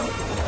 Okay.